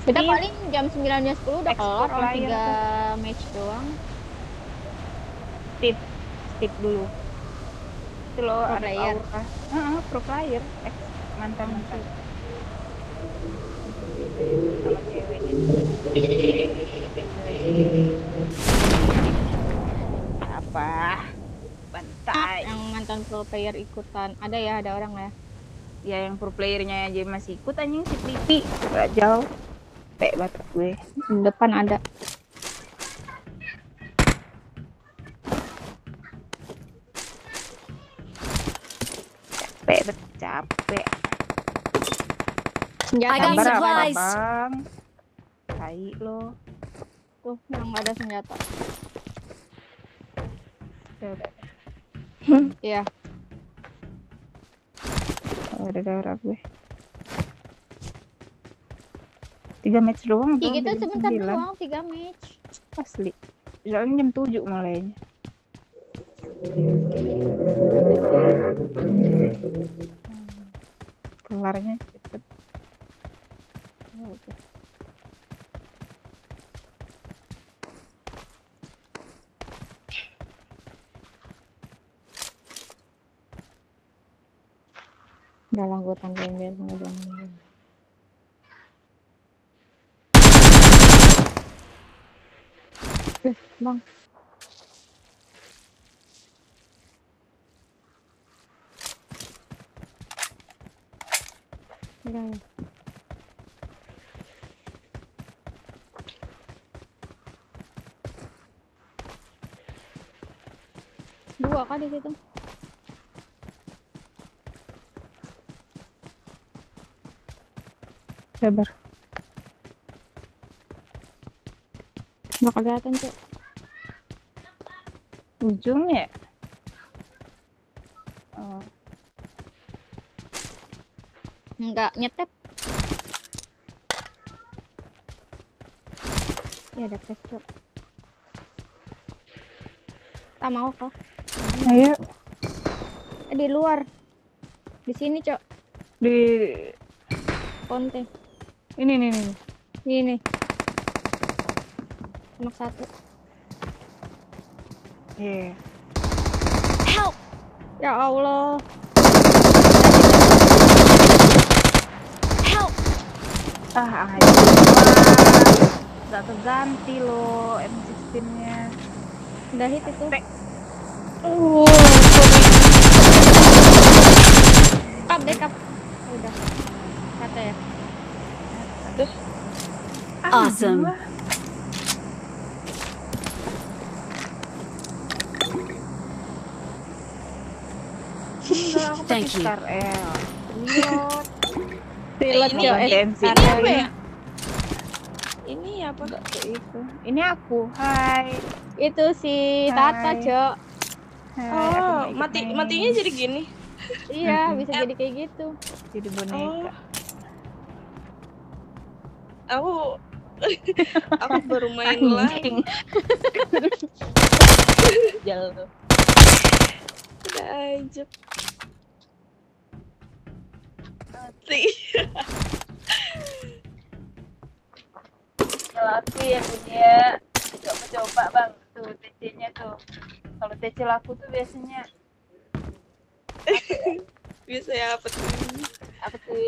Kita paling jam 9 jam 10 udah kelar orang player tiga match doang. Tip, tip dulu. Itu loh Pro ada player. Aura. Heeh, pro player. Ex mantan mantan. Apa? Bantai. Yang mantan pro player ikutan. Ada ya, ada orang ya. Ya yang pro playernya aja masih ikut anjing si Pipi. Gak jauh. Pek batuk gue. Di depan ada. Capek, bet capek. Senjata Sabar apa bang? Tai lo. tuh yang ada senjata. Iya. Oh, ada darah gue. Tiga match doang. Kita jam sebentar 9. doang tiga match. Asli. Soalnya jam 7 mulainya. Kelarnya cepet. Oh, udah. Udah lah gue tangguhin biar nggak jangan. Eh, bang. Udah ya. Dua kah di situ? Sabar. Nggak kelihatan cok. Ujungnya. Oh, Nggak nyetep. Ya ada flash cok. Tak mau kok. ayo di luar. Di sini cok. di Konte. ini nih nih. Ini. Anak satu. Iya. Help! Ya Allah. Help! Ah, aja. Gak keganti loh M16-nya. Udah hit itu. Pek. Oh, Kap deh kap. Udah. Kata ya. Ah, Awesome. gila. Enggak, aku Thank pakai you. Star L. Ini Eh, apa ya? Itu. Ini aku. Hai. Itu si Tata cok. Oh, mati main. matinya jadi gini. Iya, bisa jadi kayak gitu. jadi Oh. boneka. Aku aku baru main. Anjing. Jauh. Udah aja. Mati. Kalau aku ya punya coba-coba bang tuh TC-nya tuh. Kalau TC laku tuh biasanya apa tuh? apa tuh?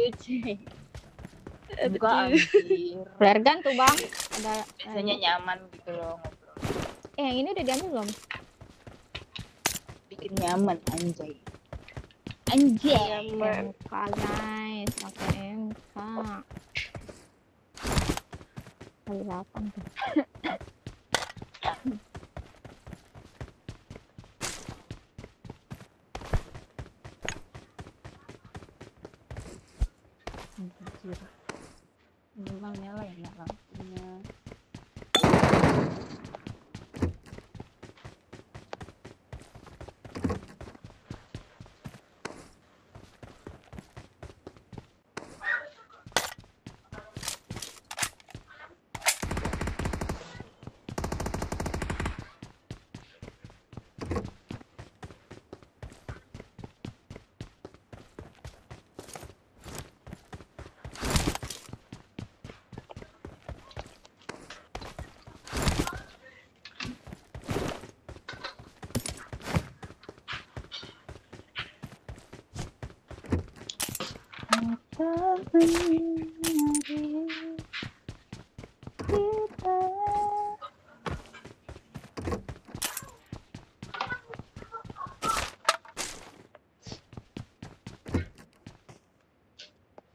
Apa Enggak tuh? anjir. Flare gun tuh bang. Ada. Biasanya nyaman gitu loh ngobrol. Eh yang ini udah diambil belum? Bikin nyaman anjay. Anjay. Nyaman. MK guys, pakai MK. Kali 8 tuh.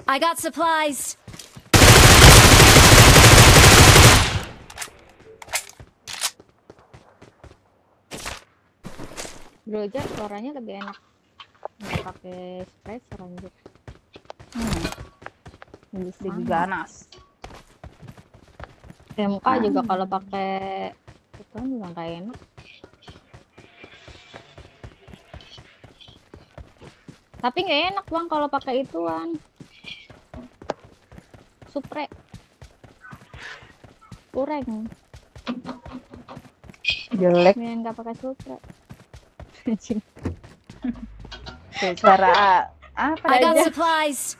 I got supplies. Aja suaranya lebih enak. Nggak pakai suppressor anjir. Hmm. Lebih Lebih semangat. ganas. MK juga kalau pakai itu kan juga nggak enak. Tapi nggak enak bang kalau pakai ituan. Supre. Kurang. Jelek Mendingan nggak pakai supre. suara apa I got aja. supplies.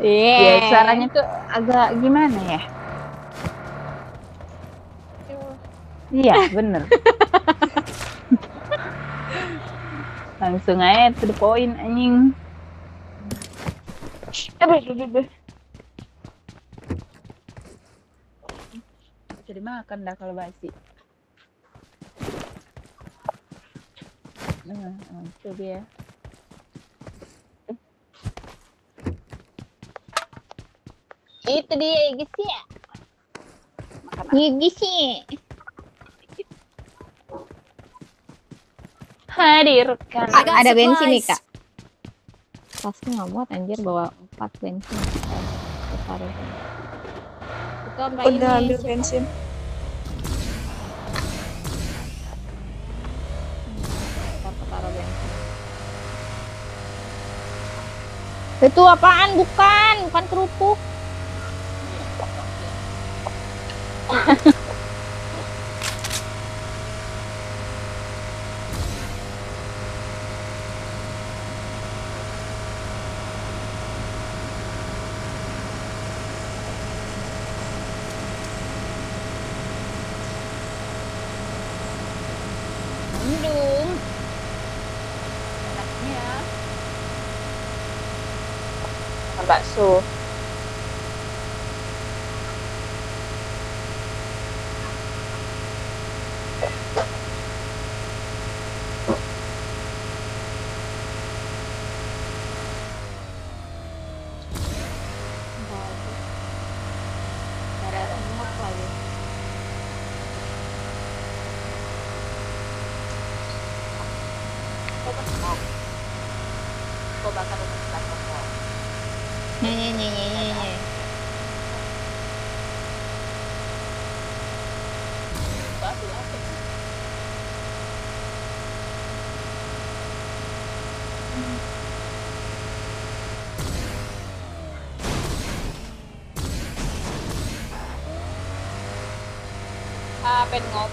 Iya. Ya, suaranya tuh agak gimana ya? Iya, bener. Langsung aja to the point anjing. Aduh, aduh, aduh, aduh. Bisa dimakan dah kalau basi. Nah, nah, itu dia. Itu dia guys ya. Gigi sih. Hadirkan. I got Ada bensin nih kak. Pasti nggak muat anjir bawa 4 bensin. Apa Udah ambil taruh bensin. Itu apaan? Bukan, bukan kerupuk. 哈 哈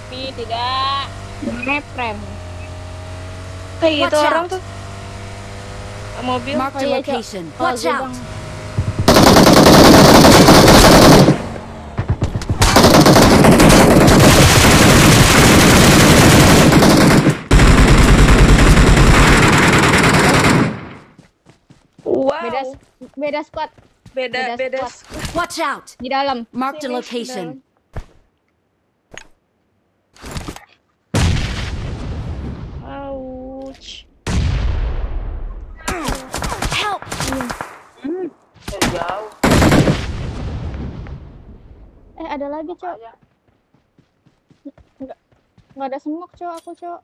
Ngopi tidak? Reprem. Kayak Watch gitu orang tuh. Mobil. Oh, iya, Cok. location. Watch out. bang. Wow. Beda beda squad beda beda beda. squad. Watch out. di dalam. Marked a Sini, location. Ouch. Help. Hmm, jauh. Eh ada lagi cok. Aja. Nggak nggak ada semok cok aku cok.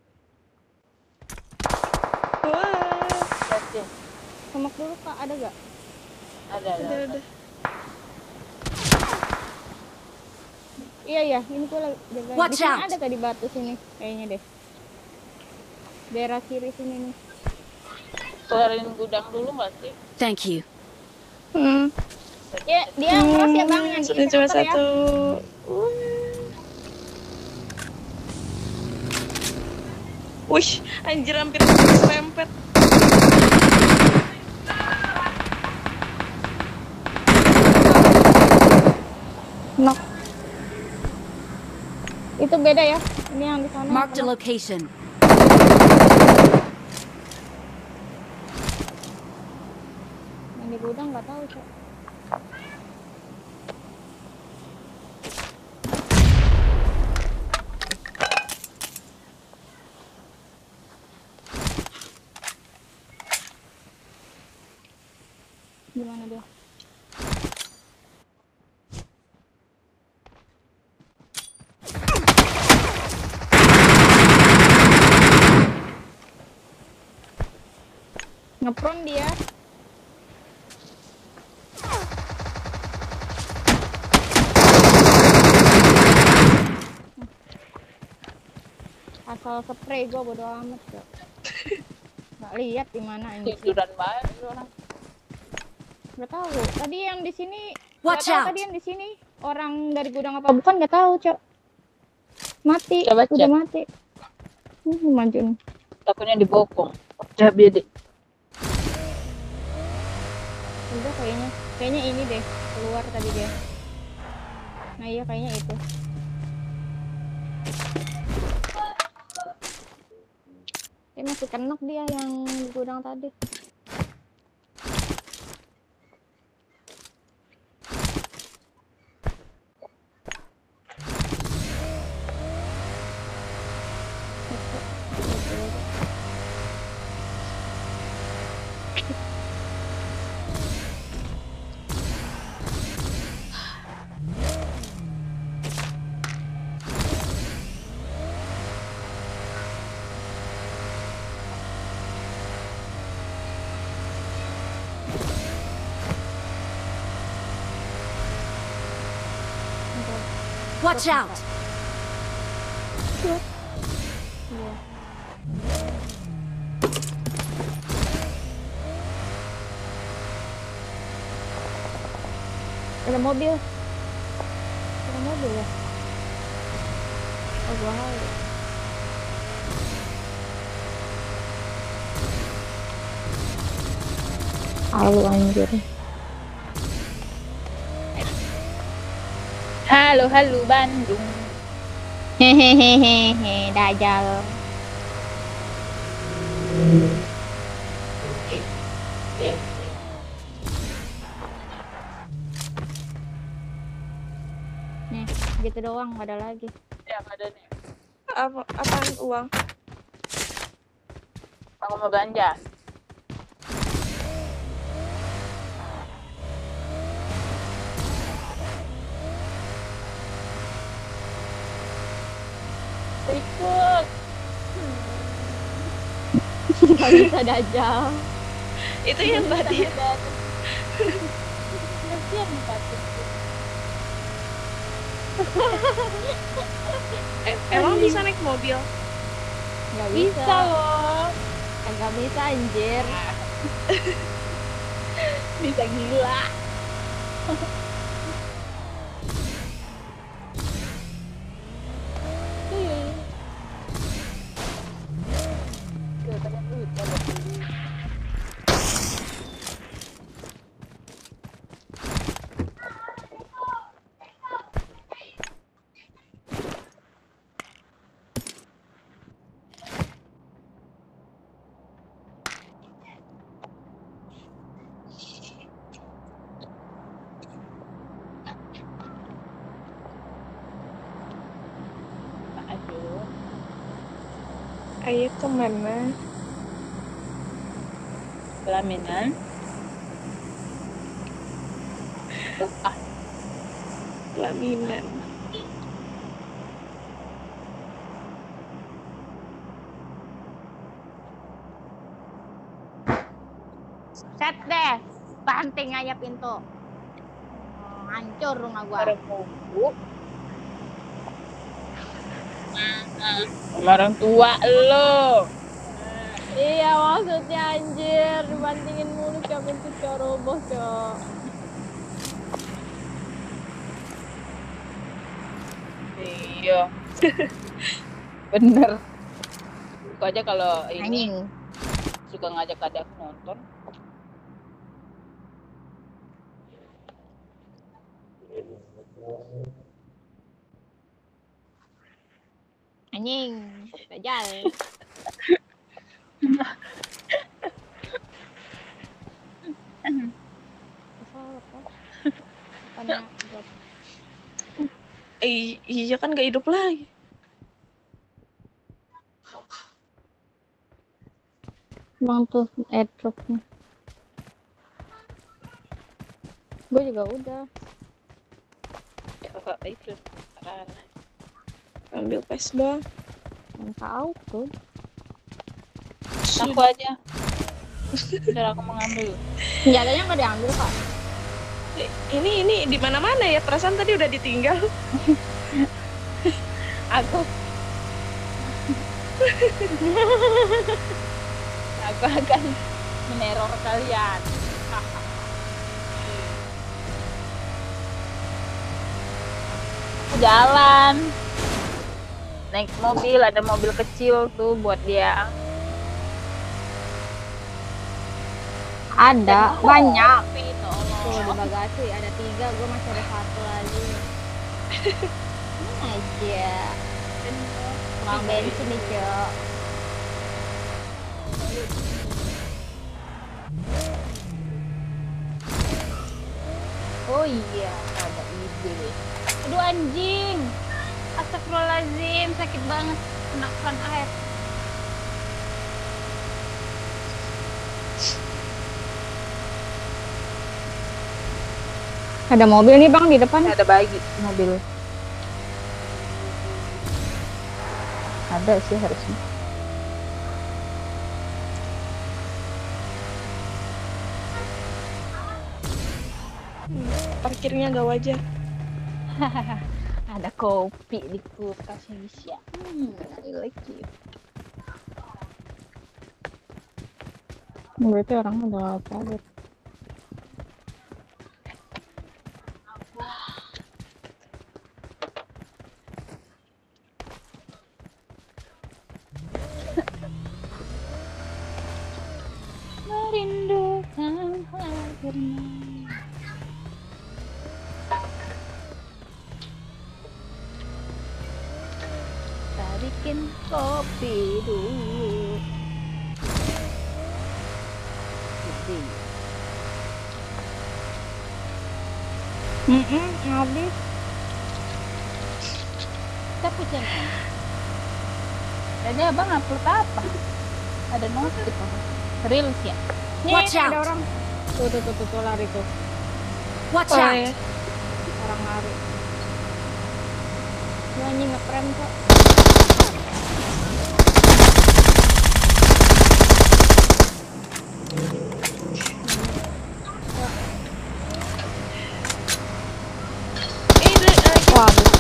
Wah. Semok dulu kak ada gak? Ada, ada. Udah udah. Iya iya ini gue lagi jaga. Watch Di sini out. ada gak di batu sini? Kayaknya deh. Daerah kiri sini nih. Kelarin gudang dulu nggak sih? Thank you. Hmm. Ya dia ngeras ya bang yang di cuma ya. satu. Wih, anjir hampir serempet. Knock. Itu beda ya. Ini yang di sana. A knock. location. gudang nggak tahu cok gimana dia ngepron dia asal spray gua bodo amat cok. Nggak lihat di mana ini. Tiduran banget orang. Nggak tahu. Tadi yang di sini Watch tahu out. tadi yang di sini orang dari gudang apa bukan nggak tahu cok. Mati. Coba udah cek. mati. Hmm, maju nih. takutnya dibokong. Cabai deh udah kayaknya. Kayaknya ini deh keluar tadi dia. Nah iya kayaknya itu dia masih kenek dia yang gudang tadi Watch out! Iya. Ada mobil. Ada mobil ya? Oh, gua tahu. Alu anjir. Halo halo Bandung Hehehehe, dajal. Nih, gitu doang, nggak ada lagi. yang ada nih Apa apaan uang? aku mau belanja ikut Nggak bisa dajal. Itu yang tadi. Kasihan Batin. Eh, emang bisa naik mobil? Nggak bisa. bisa loh Nggak bisa anjir. bisa gila Tuh, banyak duit, banyak duit. Aduh, Ayo ke mana? pelaminan. Ah, Pelaminan. Set deh. Banting aja pintu. Oh, hancur rumah gua. bareng Sama orang tua lo. Iya maksudnya anjir dibantingin mulu cok pintu cok roboh cok. Iya. Bener. Aku aja kalau ini Anjing. suka ngajak adik aku nonton. Anjing. Dajal. Eh, iya kan gak hidup lagi. bang tuh airdropnya gue juga udah Ya, itu? Parah. Ambil pes doang. yang tahu tuh Aku aja. Udah aku mau ngambil. senjatanya nggak diambil kak Eh, Ini ini di mana-mana ya. Perasaan tadi udah ditinggal. Aku. aku akan meneror kalian. Jalan. Naik mobil, ada mobil kecil tuh buat dia. ada banyak Tapi tuh di bagasi ada tiga gue masih ada satu lagi ini aja Tukang bensin nih cok Oh iya, ada ide. Aduh anjing. Astagfirullahaladzim, sakit banget kena keran air. ada mobil nih bang di depan Ada bagi mobil. Ada sih harusnya. Parkirnya gak wajar. Ada kopi di kulkasnya bisa. Hmm, I like it. berarti orang udah kabur Merindukan hadirmu. Kopi dulu. Jadi, Mm-mm, habis kita punya Jadi abang upload apa? Ada notif apa? Reels ya? Watch ada out! orang tuh tuh tuh tuh, tuh lari tuh Watch Oh, out! ya. orang lari Lu anjing ngeprem kok Eh, ini lagi. wah habis.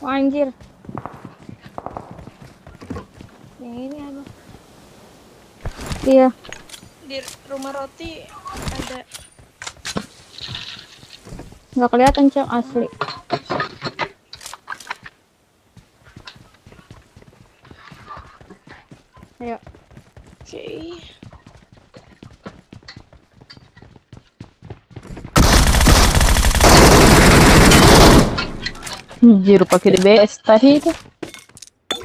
Wah, anjir. Yang ini apa? Iya. Di rumah roti ada. Nggak kelihatan cok asli ayo oke Anjir, pakai DBS tadi itu.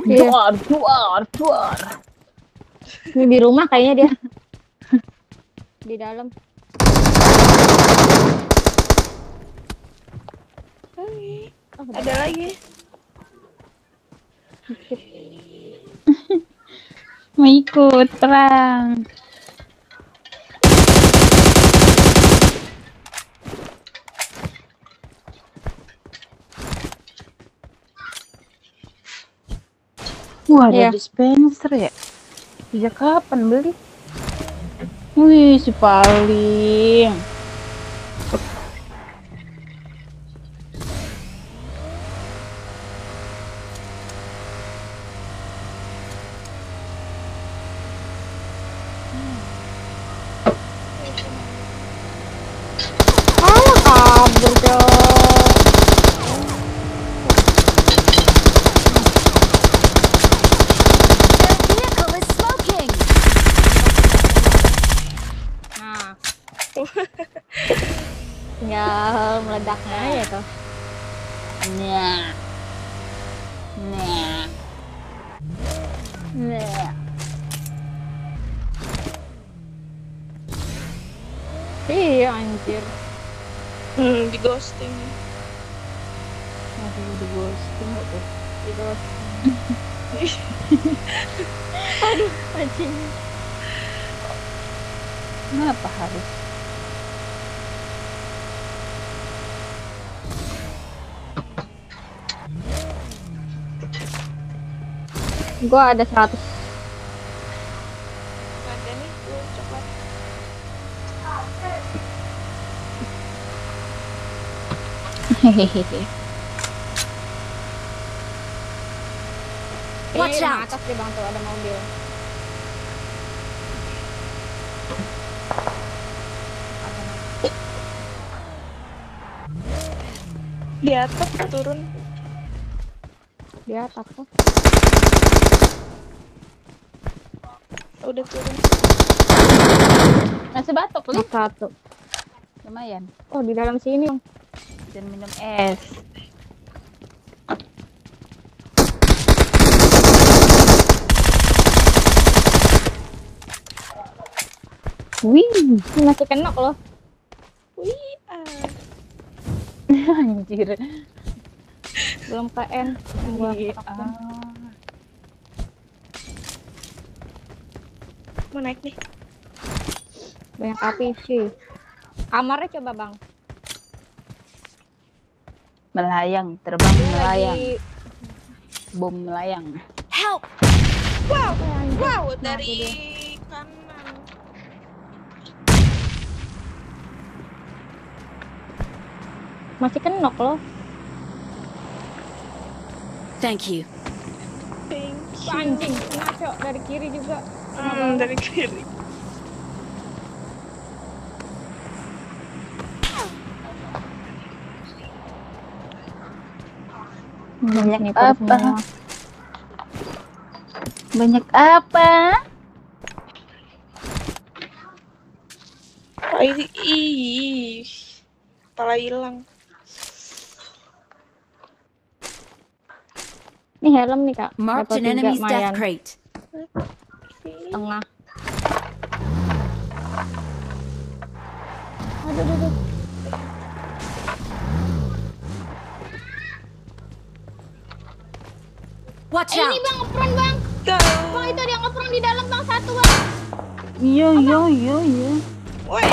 Iya. Duar, duar, duar. ini di rumah kayaknya dia di dalam oh, ada lagi Mau ikut perang. Ada Iya. dispenser ya? Sejak kapan beli? Wih, si paling. Tinggal meledaknya aja tuh Nah. Nah. Nah. Iya anjir. Hmm, di ghosting. Masih di ghosting gak tuh? Di ghosting. Aduh, anjing. Kenapa harus? Gua ada 100 Ada nih, coklat. Hehehe. Watch Ini out. atas deh bang tuh ada mobil. Di atas turun. Dia atas tuh. Udah turun. Masih batuk? Knock satu. Lumayan. Oh di dalam sini. Dan minum es. Wih, masih kena loh. Wih, ah. Anjir. Belum KN. Gua Iya. tekan. Ah. Mau naik nih. Banyak api sih. Kamarnya coba bang. Melayang, terbang Dia melayang. lagi Bom melayang. Help! Wow, wow, dari kanan. Masih kenok loh. Thank you. Thank you. Anjing, cok dari kiri juga. Hmm, dari kiri. Banyak apa? semua. Banyak apa? Ih, ih. Kepala hilang. Ini helm nih kak. Marked an enemy's death crate. Tengah. Aduh, aduh, aduh. Watch Eh, out! ini bang, ngepron bang. Bang itu dia ngepron di dalam bang satu bang. Iya, iya, iya, iya. Woi,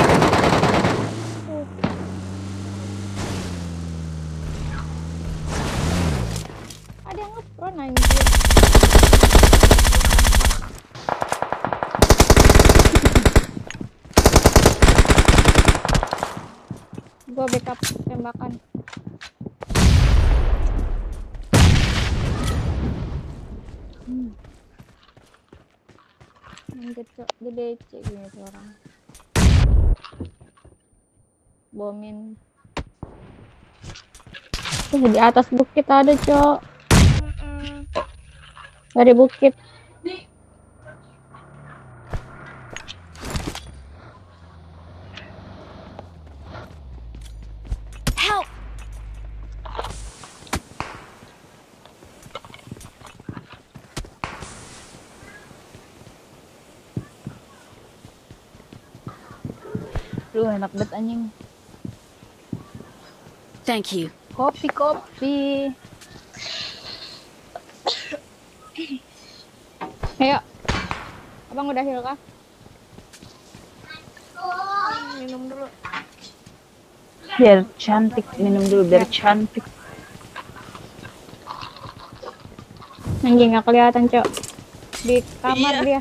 Ada yang ngepron anjir. Gua backup tembakan. Hmm. Cok. Di DC gini tuh orang. Bomin. Tuh, di atas bukit ada, Cok. Dari bukit. Enak banget anjing. Thank you. Kopi, kopi. Ayo. Abang udah heal kah? minum dulu. Biar cantik, minum dulu biar cantik. Anjing nggak kelihatan, Cok. Di kamar Iya. dia.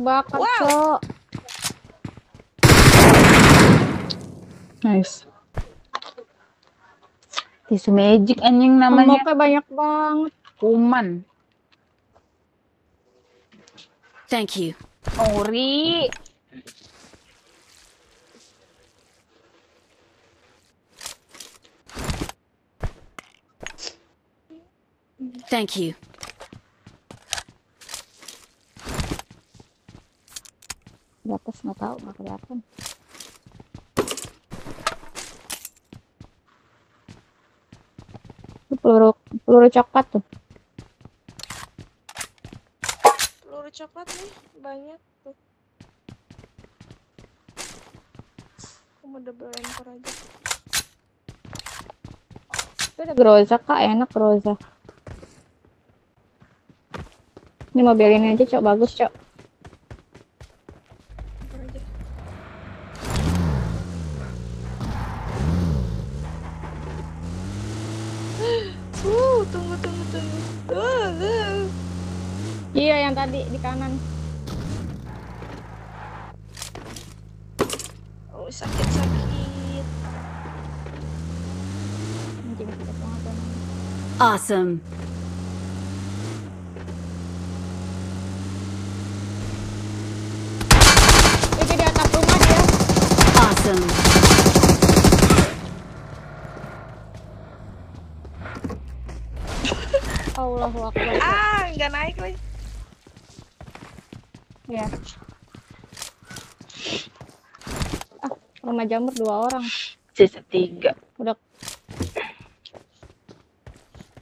Kebakar, Wow. Cok. Nice. Tisu magic anjing namanya. Kemoknya banyak banget. Kuman. Thank you. Ori. Thank you. di atas nggak tahu nggak kelihatan. Itu peluru peluru coklat tuh. Peluru coklat nih banyak tuh. Aku mau double anchor aja. Itu ada groza kak. Enak groza. Ini mobil ini aja cok. Bagus cok. Awesome. Itu di atap rumah dia. Awesome. Allahu akbar. Ah, nggak naik lagi. Ya. Ah, rumah jamur dua orang. Sisa tiga. Udah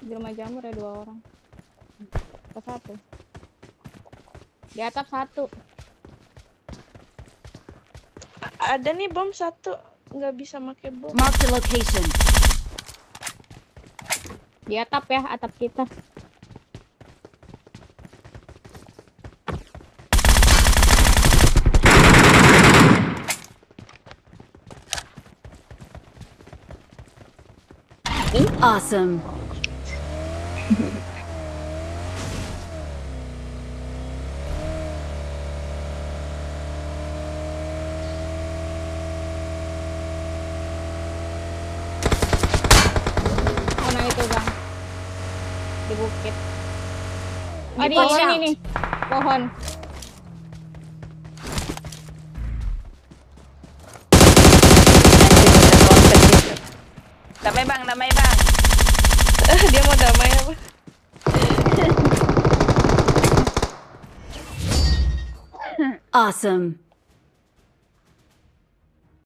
di rumah jamur ya dua orang. Ke satu. Di atap satu. A- Ada nih bom satu. Nggak bisa pakai bom. Mark the location. Di atap ya, atap kita. Awesome. Mana itu bang? Di bukit. Di pohon. ini nih. Pohon. Damai bang, damai bang. Dia mau damai apa? Awesome.